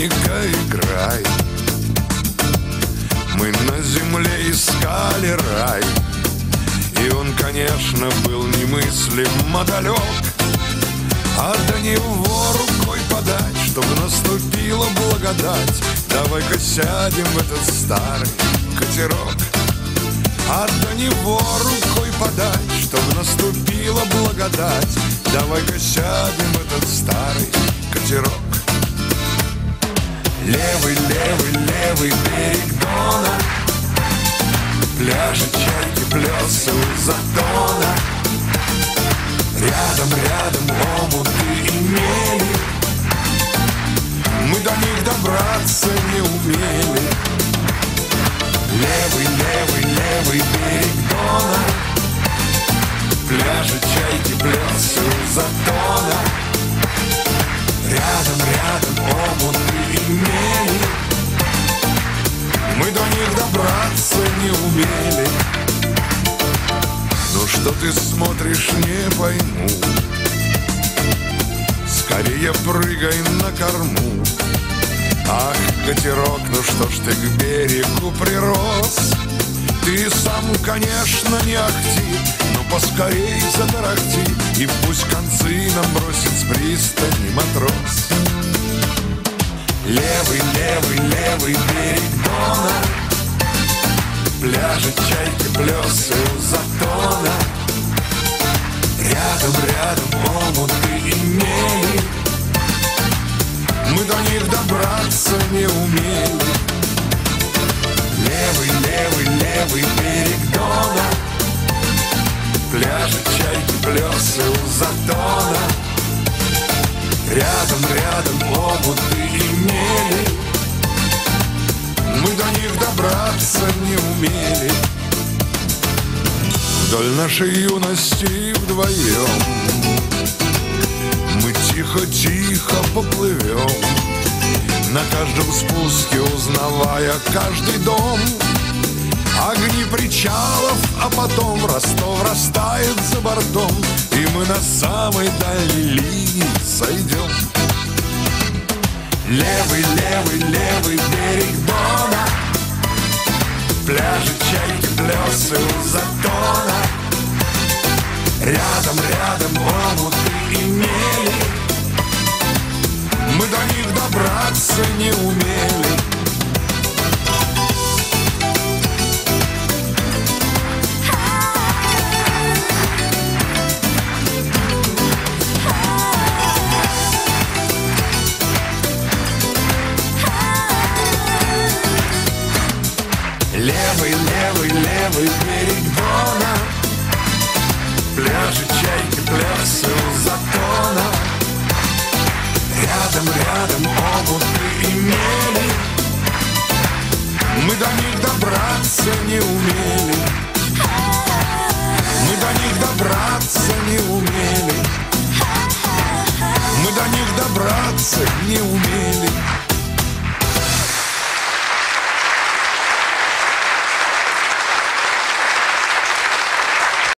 Моника, играй. Мы на земле искали рай. И он, конечно, был немыслимо далек А до него рукой подать, чтобы наступила благодать. Давай-ка сядем в этот старый катерок. А до него рукой подать, чтобы наступила благодать. Давай-ка сядем в этот старый катерок Левый, левый, левый берег Дона. Пляжи, чайки, плесы затона Рядом, рядом омуты и мели. Мы до них добраться не умели. Левый, левый, левый берег добраться не умели. Ну что ты смотришь, не пойму. Скорее прыгай на корму. Ах, катерок, ну что ж ты к берегу прирос? Ты сам, конечно, не ахти Но поскорей затарахти И пусть концы нам бросит с пристани матрос. Левый, левый Пляжи, чайки, плесы у затона. Рядом, рядом омуты и мели. Мы до них добраться не умели. Левый, левый, левый берег Дона. Пляжи, чайки, плесы у затона. Рядом, рядом омуты и добраться не умели. Вдоль нашей юности вдвоем Мы тихо-тихо поплывем. На каждом спуске узнавая каждый дом. Огни причалов, а потом Ростов растает за бортом. И мы на самой дальней линии сойдем. Левый, левый, левый Рядом, рядом омуты и мели. Мы до них добраться не умели. Левый, левый, левый берег Дона Рядом, а рядом обувь и мели Мы до них добраться не умели. Мы до них добраться не умели